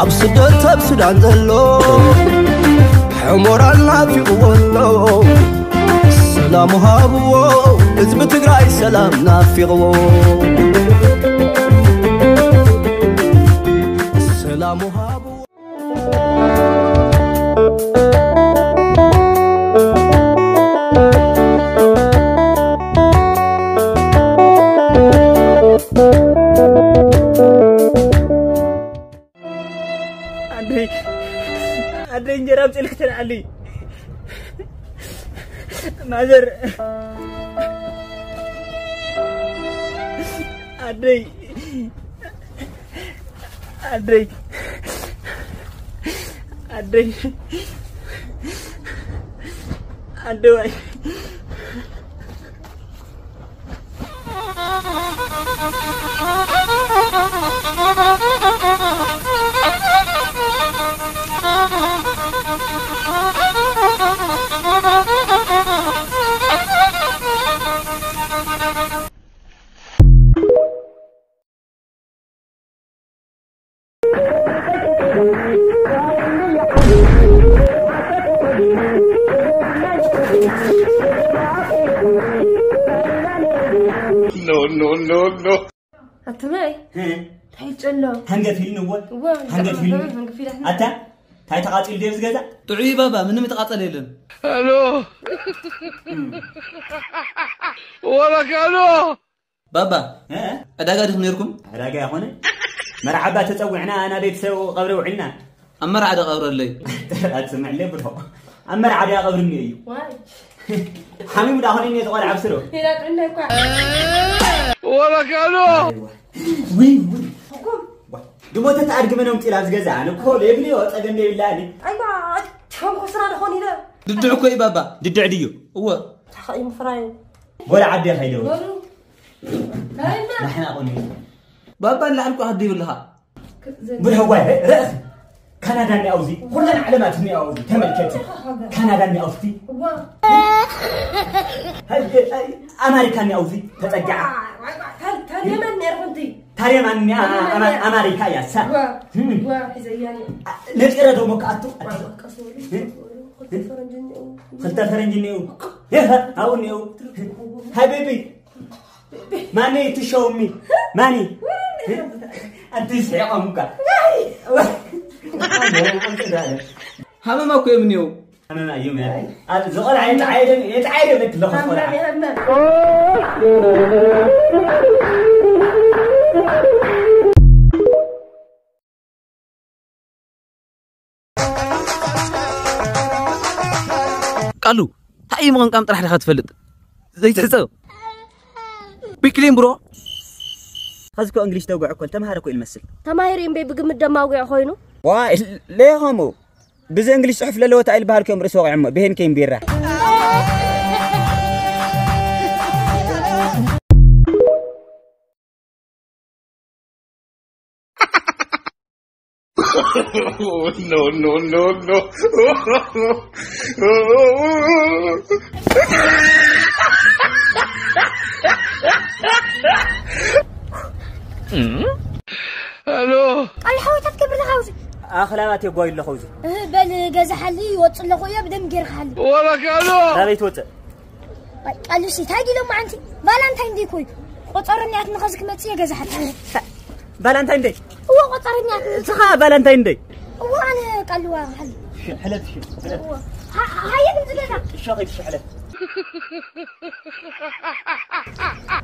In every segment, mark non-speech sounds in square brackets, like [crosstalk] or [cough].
ኣብ ስደት ኣብ ሱዳን ዘሎ ሕሞራል ናፊቕዎ ኣሎ ሰላም ሃብዎ ህዝቢ ትግራይ ሰላም ናፊቕዎ عندي انجرام تلك علي معذر عندي عندي عندي عندي أتماي؟ تحيل جلو هنقفل نول هنقفل هنقفل أتا؟ እንታይ ተቃፂሉ ድየ ዝገዛ ጥዑይ ባባ ምንም የተቃፀለ የለን አሎ ወለካ አሎ ባባ ዕዳጋ ዲኹም ነርኩም ዕዳጋ ይኮነ መርዓባ ተፀዊዕና ኣና ቤተሰብ ቀብሪ ውዒልና ኣብ መርዓ ዳ ቀብረለይ ትስምዕ ለ ብድሆ ኣብ መርዓ ዳ ቀብሪ እኒ እዩ ሓሚሙ ዳ ኮነ እኒአ ተቆልዓ ብስሮ ወለካ አሎ ወይ ወይ دموتة تعرق منهم تلعب جزعة أنا كل يبني وأتقن لي بالله أيوة تفهم خسران هوني لا ددعك يا بابا ددع ديو هو خايم فراين ولا عدي خيلو نحن أقولي بابا اللي عندكم عدي ولا بل هو كندا اني اوزي كلنا علامات اني اوزي تملكتي كندا اني اوزي هل أمريكا اني اوزي تتجع يمن نيرفنتي تاري من يا أنا أنا ريكا يا سا نقرأ دوم كاتو خلت فرنجنيو ها هاونيو حبيبي ماني تشومي ماني أنت سيا أمك هما ما كوي منيو أنا أيوم يا زغل عين عين يتعين لك لغة ቃሉ እንታይ ምቕንቃም ጥራሕ ዲኻ ትፈልጥ? ዘይትሕፀብ ብክሊን ብሮ። ሕዚ ኮ እንግሊሽ ተጉዕ እኮ ተምሃረ ኮ ይልመስል ተማሂር እምቤ ብግምት ደማጉዕ ኮይኑ? ዋይ ለየኸምኡ ብዚ እንግሊሽ ፅሑፍ ዘለዎ እንታይ ዝበሃል እዮም ርእሲ ወቂዕሞ ብሄን ከይምቢራ عمو بهن كيم بيرا أي حاول تذكر بالغوزي اخلاوات يقوي له خوزي. بل جازا حلي وصل لخويا بدم غير حلي لا بيت وتا قالوا سي تاجي لو ما انت فالنتاين دي كوي قطرني ات نخزك متي جازا حلي فالنتاين دي هو قطرني سخا فالنتاين دي هو أنا قالوا حلف شو هو. هيا جازا الشغل شحلف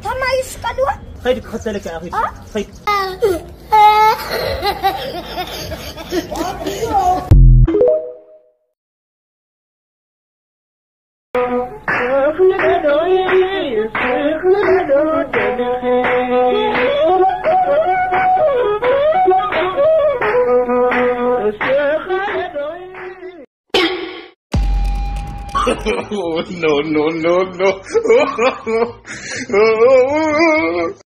تما [laughs] يس قالوا خيدك خدت لك يا أخي خيد [laughs] [laughs] [laughs] Oh, no, no, no, no. [laughs]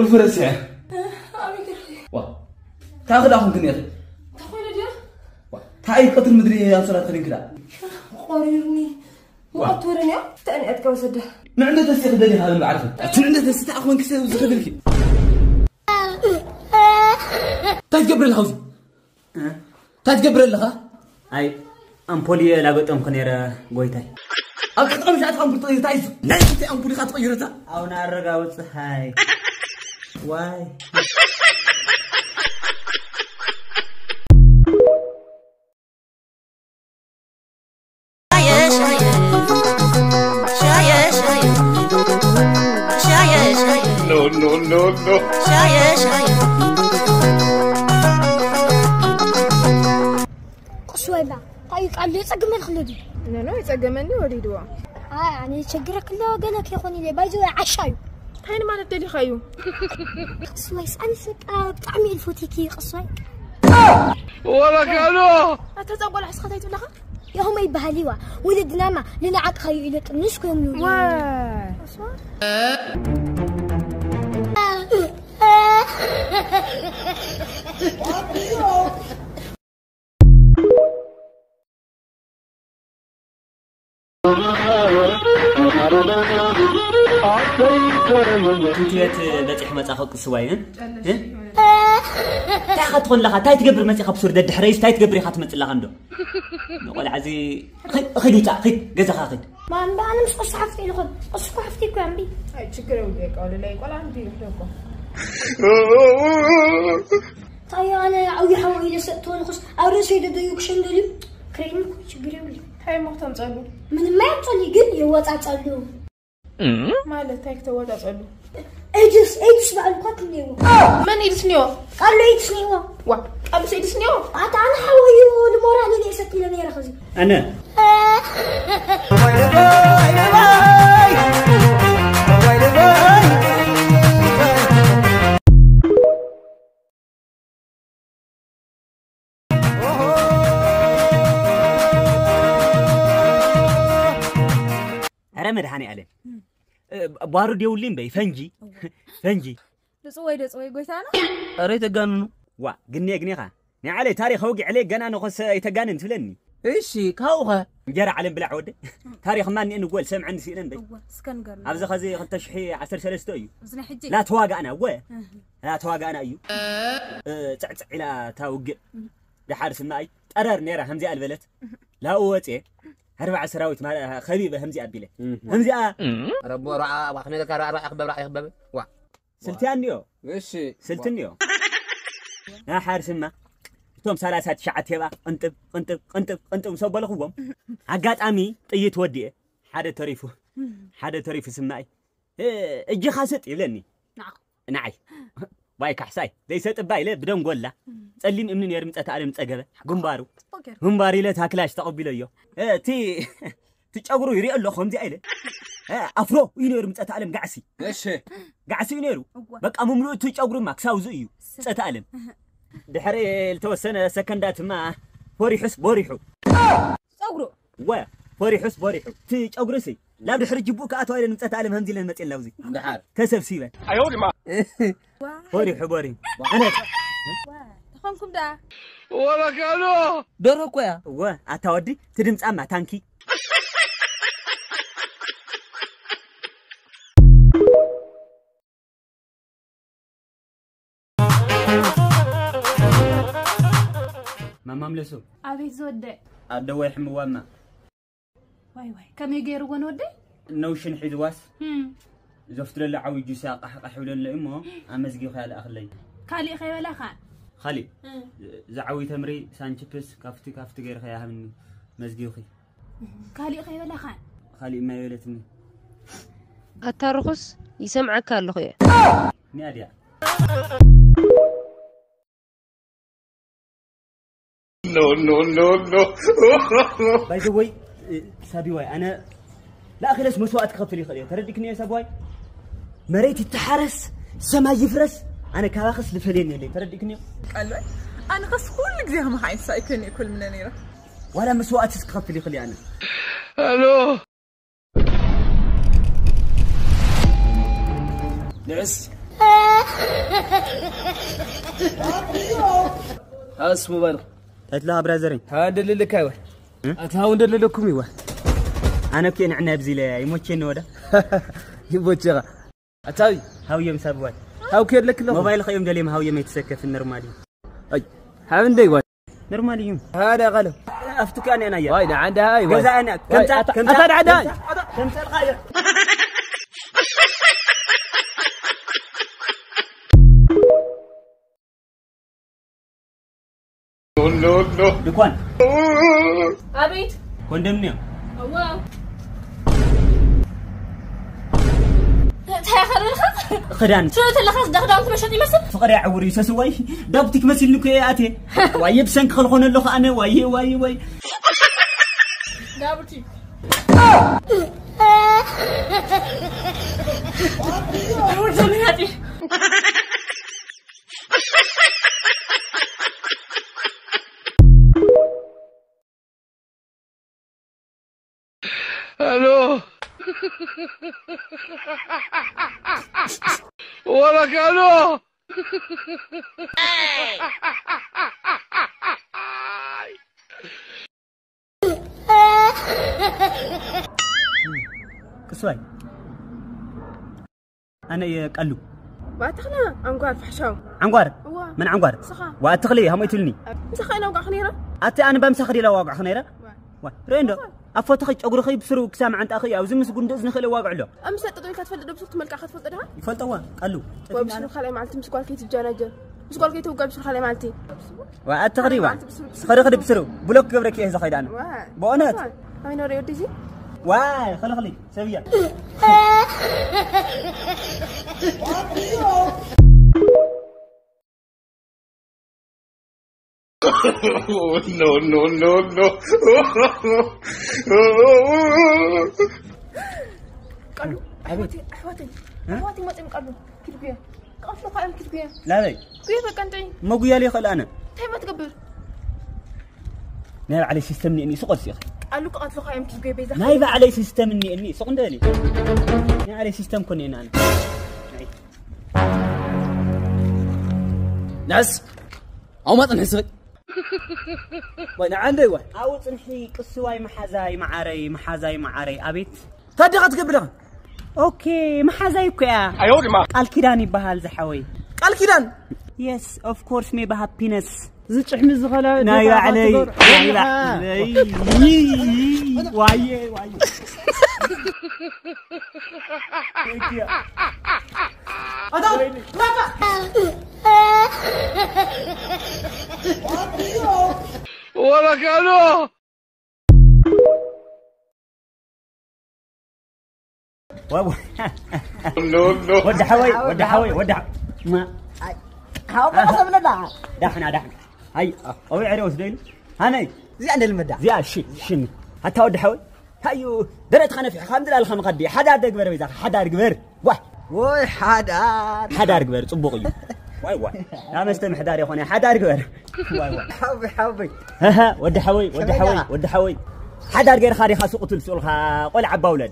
ቁልፊ ረሲዐ ዋ እንታይ ክዳኹም ክን እኽእል እንታይ ቀትሪ ምድሪ ኣንሶላት ክድን ክዳ ቆሪርኒ ሙቐትወረን እያ ተአንአትካ ወሰዳ ንዕንደ ተስቲ ክደሊ ኢኻ ዓርፍ እቲ ንዕንደ ተስቲ ኣኽመን ክሰብ ዝኽብልኪ እንታይ ትገብር ኣለኻ ውዚ እንታይ ትገብር ኣለኻ ኣይ ኣምፖል እየ ላገጠምኩ ነይረ ጎይታይ ኣብ ከተማ ሸዓትካ ኣምፑል ተቐይርታ እዩ ናይ እንታይ ኣምፑል ኢኻ ትቐይረታ Why? No, no, no, no. قصويبة طيب عم يتسقمن خلودي لا لا لا لا لا لا لا لا قالك يا اخواني لي بايزو عشايو هاني ما نبدا لي خيو قصويس انسك طعمي الفوتيكي قصوي. ولا كانوا؟ اتتقبل حس خديت بلاها يا هما يبهاليوا ولدنا ما لنا عاد خيو إلى تنشكو كيوم لولو Oh, ትቤት በፂሕ መፃ ክቅስዋይን ታኻ ትኾን ለኻ እንታይ ትገብር መፂኻ ብሱር ደድሕረይስ እንታይ ትገብር ኢኻ ትመፅእ ለኻ ንዶ ንቆልዓ እዚ ኸይድ ውፃእ ኸይድ ገዛኻ ኸይድ ማን ብኣነ ምስ ቁርሲ ሓፍቲ ኢልኹን ቁርሲ እኳ ሓፍቲ እኮ ኣንቢ ችግር የውልየቀልለይ ቆልዓ ንዲ ይሕደኮ ታዮ ኣነ ዓብዪ ሓዊ ኢለ ሰእትዎ ንኹስ ኣብ ርእሰይ ደደዩ ክሸልል እዩ ክረይኒ ችግር የብሉ እንታይ ሞ ክተምፀሉ ምንም ኣይምፀሉ ግን ይወፃፀሉ ማለት እንታይ ክተወፃፀሉ ኤድስ ኤድስ በዓል እኳ ክንሄዎ መን ኤድስ ኒዎ ቃሎ ኤድስ ኒዎ ዋ ቃልስ ኤድስ ኒዎ ኣታ ኣነ ሓወዩ ንሞራል ነ ሰኪለ ነረ ከዚ ኣነ ወይ ወይ ወይ ወይ ወይ ወይ ኣለ ባሩድ የውልኝ በይ ፈንጂ ፈንጂ ድፅወይ ድፅወይ ጎይታና ኧረ ይተጋንኑ ዋ ግኔ ግኔኻ ናይ ዓለይ ታሪክ ኣውጊዕ ዕለይ ገና ንኾሰ ኣይተጋንን ትብለኒ እሺ ካብኡ ኸ እንጀራ ዓለም ብላዕ ወደ ታሪክ ማ እኒአ ንጎል ሰምዐኒ ስኢነን በይ እስከ ንገር ኣብዚ ኸዚ 2013 እዩ እዚ ናይ ሕጂ ላ ተዋጋእና ወ ላ ተዋጋእና እዩ እ፣ ፅዕፅዕ ኢላ ታውግእ ድሓር ስማይ ጠረር ነይራ ከምዚኣ ዝበለት ላኡ ወፅየ أربع سراويت ما خبيبة همزي أبيلة. همزي آه ربو رعا وخنا ذكر رعا أخبب رعا أخبب. وا. سلتانيو إيش سلتنيو نا [laughs] حارس ما توم سلاسات شعت يبا أنت أنت أنت أنت مسوي بلغوهم عقد أمي تيجي توديه حدا تريفو حدا تريف سمعي إيه إجي خاسد يبلني نعم. نعي. ዋይ ካሕሳይ ዘይሰጥባ ኢለ ብደንጎላ ጸሊም እምኒ ነይሩ ምፀተ ኣለም ፀገበ ግንባሩ ግንባር ኢለ ታክላሽ ተቐቢሎ እ፣ እቲ እቲ ጨጉሩ ይሪኦ ኣሎ ከምዚኣ ኢለ እ፣ ኣፍሮ እዩ ነይሩ ምፀተ ኣለም ጋዕሲ እሺ ጋዕሲ እዩ ነይሩ በቃ ምምሉእ እቲ ጨጉሩማ ክሳውዙ እዩ ፀተ ኣለም ድሕሪ ዝተወሰነ ሰከንዳትማ ፈሪሑስ በሪሑ ፀጉሩ ወ ፈሪሑስ በሪሑ እቲ ጨጉሪ لابد حرج جبوك أتوالي نمتات عالم همزي لن متين لوزي دحار كسب سيبا. أيوه ما هوري حبوري. أنا تخونكم دا. ولا كانوا. دورو كويا. وا أتودي تدمت أما تانكي ما مملسو أبي زود أدوي حمواما واي واي كم يجير ونودي نوشن حدواس زفت له عوي جوسا قحقح ولن لامه امزقي خيال اخلي كالي خيال اخان خالي زعوي تمري سانشيبس كافتي كافتي غير خيا همني مزقي خي كالي خيال اخان خالي ما يولتني اترخص يسمعك الاخويا ناديه no, no, no, no. By the way, سابيواي أنا لا خلاص مسوات كخفل يخلي تردكني يا سابواي مريت التحرس سما يفرس أنا كاخس لفلين اللي تردكني قالوا أنا قص كل غزي ما حي سايكني كل من نيره ولا مسوات لي خليه أنا ألو نعس هاس موبايل هات لها برازرين هذا اللي لك أيوه اتهاون دللكم إيوه. أنا بكي نعنا بزي لا يموتشن ودا [laughs] يبوتشغا أتاوي. هاويه مسابوات هاو كير لك له موبايل خيم دليم هاويه ما يتسكف النورمالي أي. هاون دي واي؟ نورمالي يوم. هذا غلو افتك أنا أنا يا. واي ده عندها هاي واي. جزا أنا. كم واي، ساعه أت- كم عداي. كم دكوان أبيت كوندمنيوم واو خدان شنو تلخص دخدان تمشي يمسل فقري عوري سسوي دابتك مسل لك يا اتي واي بسنك خلخون له أنا واي واي واي دابتك وش من هذه ألو. ولك ألو. كسوي. أنا يا قلو. واتخنا عنقار فحشاو عنقار؟ من عنقار؟ وأتخلي هم يتلني. مسخ أنا وقع خنيرة؟ اتي أنا بمسخ دي لو وقع خنيرة؟ وين؟ دو أفتخي أقول خي بسرو كسام عند أخي أو زمس قند أذن خلي واقع له. أمس سأتدري أنت تفلد دبسو تملك أخذ ده يفلت أوان قالوا وبشنو خلي معلتي مش مسكوا كي تجانجل مسكوا كي توقع بشنو خلي معلتي وأتغري وان خلي خلي بسرو. بلوك قبرك إيه زخيد أنا بونات هاي أوري أوتيزي واي خلي خلي. سويا. [laughs] no, no, no, no. قالوا حواتي حواتي حواتي ما تم قالوا لا لا قائم لا لا لا. كيف لا ما قويا لي خل أنا لا ما تقبر لا علي سيستمني إني سقط لا لا لا لا قائم لا بيزا لا علي سيستمني إني سقط دالي علي سيستم كوني أنا. ناس أو ما لا وين عندي وين؟ أو تنحي قصواي محزاي معاري محزاي معاري أبيت تدغت قبلة أوكي محزاي كيا أيوري ما قال كيراني بهال زحوي قال كيران يس أوف كورس مي بهابينس زيت إحنا زغلا نايو علي نايو علي واي واي ولا كانوا ودع ما حاول أصلا ندع دحنا دحنا هاي أو العروس دين هاني زين المدع زين شن شن حتى ودع هايو درت خنا في الحمد لله الخم قدي حدا دغبر بيزا. حدا دغبر واه. وي حدار حدا دغبر صبوق واي واي لا مستم حدار يخون حدا دغبر واي واي حبي حبي ها ها. ود حوي ود حوي ود حوي. حدا غير خاري خا سوق تلسولها قلع باولد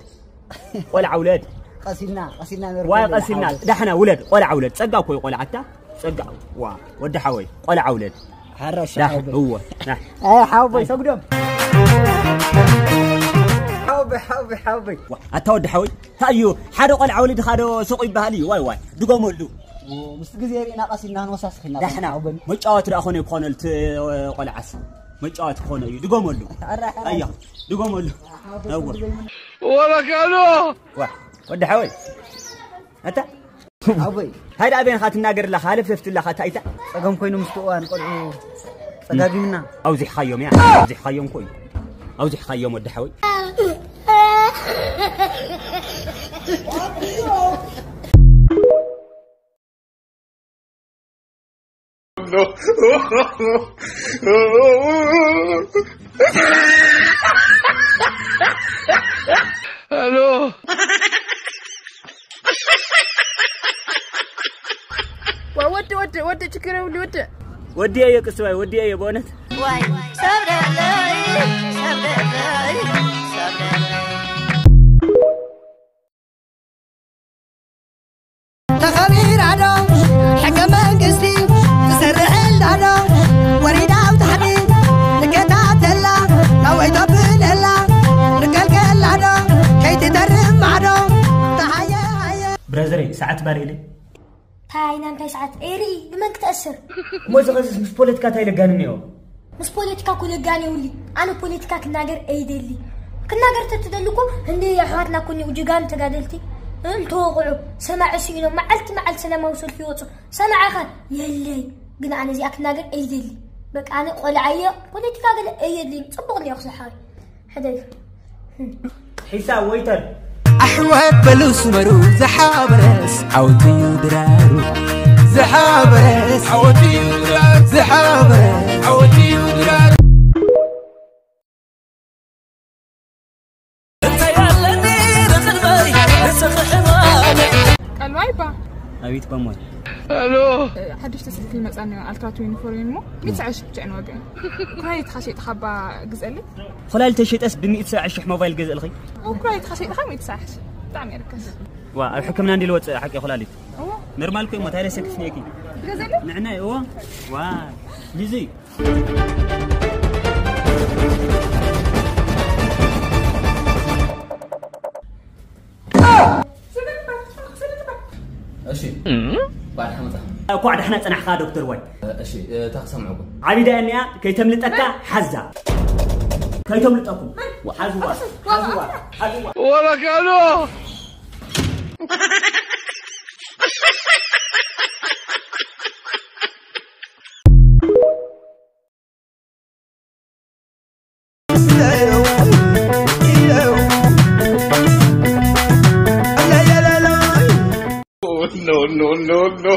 قلع أولاد قسينا قسينا نرجع واي قسلنا دحنا ولد قلع أولاد صقا كوي قلعتا صقا وا ود حوي. قلع أولاد حرش هو. دح اي حبي سقدم. حبي حبي أتود حوي. هايو حرق العولي دخلوا سوق بهالي واي واي. دقوا مولدو. مستقزير إنا قاسي نانو ساسخنا دحنا عبن. مش قوات رأخوني بخونا قلع عسل. مش قوات خونا يو دقوا مولدو. [laughs] أيا أيوه. دقوا مولدو ولا كانوا. واح ود حوي. أتا عبي هيدا أبين خاتنا قر لخالف لفت لخات أيتا أقوم كوينو مستقوان قلعو صدابينا أوزي حيوم يا. أوزي حيوم كوي أوزي حيوم ود [laughs] no. Hello. ወደ ወደ ወደ ችግር ወደ ወደ ወዲያ የቅስ ወይ ወዲያ የበእውነት ወይ ምስ ፖለቲካ እንታይ ለጋኒ እኒኦ ምስ ፖለቲካ ኩልጋን የብሊ ኣነ ፖለቲካ ክናገር ኣይደሊ ክናገር ተትደሊ እኮ እንዲ ኣሕዋትና ኮኒ ጅጋን ተጋደልቲ እንተወቕዑ ሰማዕ ሲ ኢሎም መዓልቲ መዓልቲ ሰላማዊ ሰልፊ ይወፁ ሰማዕኻ የለይ ግን ኣነ እዚኣ ክናገር ኣይደሊ በቃ ኣነ ቆልዓየ ፖለቲካ ገለ ኣየድልይን ፅቡቅ እኒኦ ክስሓቢ ሕደይ ሒሳብ ወይተር أحوال فلوس مرو زحابرس عودي ودرارو زحابس عودي ودرار زحابس عودي ودرار أبيت بموت. ألو. حدش تسلك المصانع الترات يونيفورم مو؟ 100 ساعه شبت عن وقع. كراي تخشي تخبى قزلي خلال تشيتس ب 100 ساعه شح موبايل قزلي وكراي تخشي تخ 100 ساعه بتعمل ركز. وا الحكمنا عندي الوقت حقي خلالي. نرمال كوي متى رأسك فنيكي نعنا هو أيوة. وا. ليزي. أشي. قاعد إحنا تنحى دكتور واي أشي إيه، تقسم عقب علي عبيدا انيا كي تملت اكا حزة. كي تملت اكو حزوا حزوا حزوا ولا كانوا no, no, no.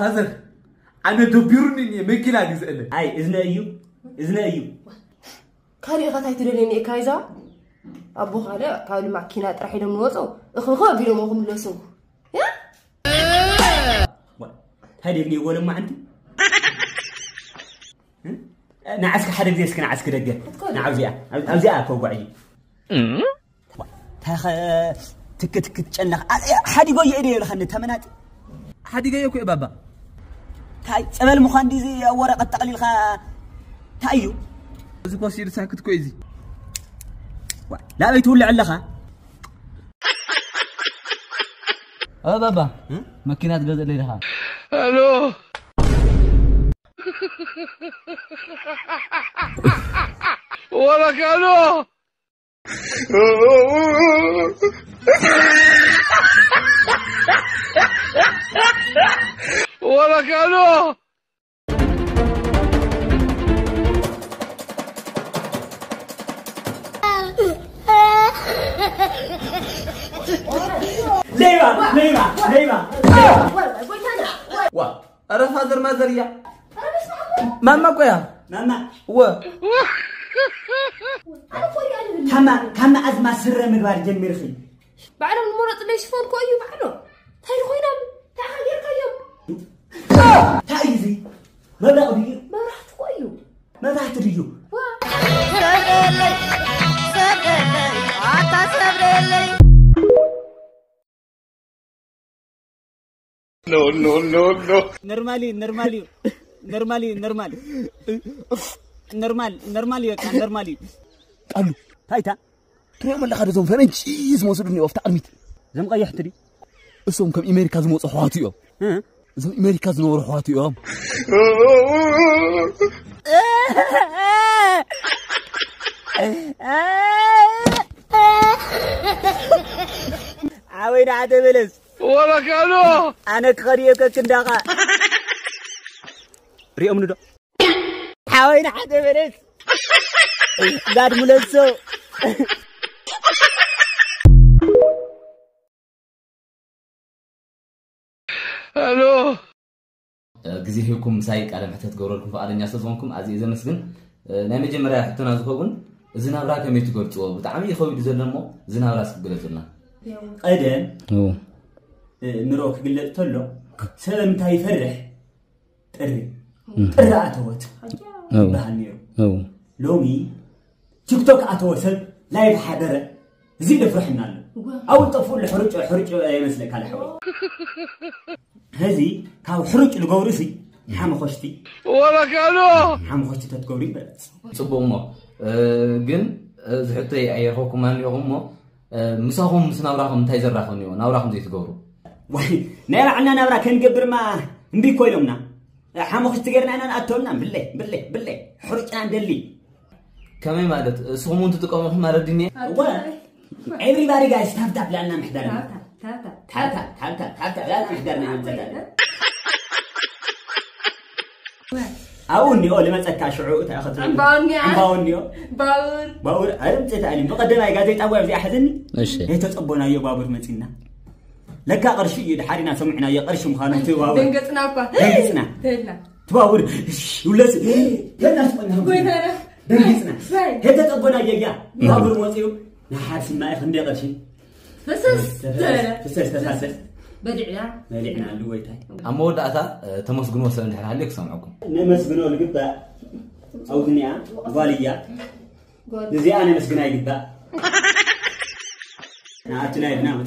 حسن أنا دبرني ما كي لا يسال اي اذن ايو اذن ايو كاري غتا يتدلني كايزا ابو خاله قالوا ماكينه طرحي دم نوصو اخخو بيلو ما هم لسو يا هذه اللي يقول ما عندي ንዓስካ ሓደ ግዜ እስኪ ንዓስኪ ደገ ንዓብዚኣ ኣብዚኣ ከጓዕዩ ትክትክ ትጨናኽ ሓዲጎ እየ ድየ ብለኸኒ ተመናጢ ሓዲጎ እየ ኩዕ ባባ እንታይ ፀበል ምዃን ዲዚ ኣብ ወረቐት ጠቕሊልካ እንታይ እዩ እዚ ኮሲድ ሳክት ኮይ እዚ ላበይ ትውልዕ ኣለኻ ባባ መኪና ትገዝእ ለኢልኻ ኣሎ ولك أنا ولك أنا ليما ليما ليما وات أرى هذا ما ذريع ماما كويا ماما و كما كما ازما سر مدوار جمير خي بعلم المرض ليش فون كويو بعلم تاير خوينا تاخير كيو تايزي ما بقولي ما راح تقولي ما راح تريو No, no, no, no. Normali, normali. ኖርማሊ ኖርማሊ ኖርማል ኖርማሊ በቃ ኖርማሊ ጣሉ ታይታ ትሪኦ መለኻ ዶዞም ፈረንቺ ዝመስሉ እኒኦ ኣብታ ቅድሚት እዞም ቀያሕቲ ድ እሶም ከም ኣሜሪካ ዝመፁ ኣሕዋቱ እዮም እዞም ኣሜሪካ ዝነበሩ ኣሕዋቱ እዮም ዓበይና ዓደ በለስ ወበካሎ ኣነ ክኸዲእዮ ከክንዳኻ ሪኦምኒ ዶ ሓወይና ሓደ በለት! ጋድ ሙለሶ ኣሎ ግዜ ሂብኩም ምሳይ ቃለ ምሕተት ገብረልኩም ፈቃደኛ ስለዝኾንኩም ኣዝየ ዘመስግን። ናይ መጀመርያ ሕቶና ዝኸውን እዚ ናብራ ከመይ ትገልፅዎ? ብጣዕሚ ይኸቢዱ ዘሎ እሞ እዚ ናብራ ዝግለፅልና ቀደም ንሮ ክግለፅ ከሎ ሰብ ምንታይ ይፈርሕ ጥሪ? قرد لا بهنيو لومي لا توك أتوصل لا حدر زيد لا النال أو لا حرج حرج لا مسلك على لا هذي كاو لا الجورسي حام لا ولا كانوا لا خشتي تتجوري لا صبوا ما لا زحتي أيهوك لا اليوم ما لا مسنا وراهم لا راهم يو لا زيت جورو لا نرى عنا لا كن قبر لا نبي كويلمنا ኢሎምና ሓሙኽቲ ገርና ኢና ንኣተውና ብለ ብለ ብለ ሕሩጭና ንደሊ ከመይ ማለት እስኹም እውን ትጥቀሙ ኢኹም ማለት ድኒ ኤቭሪባዲ ጋይስ ታብታብ ላልና ምሕዳርና ታብታብ ታብታብ ታብታብ ላልና ምሕዳርና ዘለና ኣብኡ እኒኦ ልመፀካ ሽዑ እንታይ ክትብል ዕምባባ እኒኣ። ዕምባባ እኒኦ ባቡር ባቡር ኣረምፀት ኣሊ ብቀዳማይ ጋዜጣ ወይ ኣብዚኣ ሕዝኒ እሺ የተፀቦናዮ ባቡር መፂና لك قرش يدحرنا سمعنا يا قرش مخانته واو. دنقتنا أكو. دنقتنا. تهلنا تباور ولس تهلنا سمعنا وينا دنقتنا. هذا إيه. تبونا يا. يا إيه. باور موصيو حد ما يخند يا قرش فسس. فسس. فسس. بدعنا بدعنا لويتاي اما وداتا تمسغنو سن دحر عليك سمعكم؟ نمسغنو لقبا أو دنيا. باليا نزي أنا مسغنا يقبا አትላይ ምናምን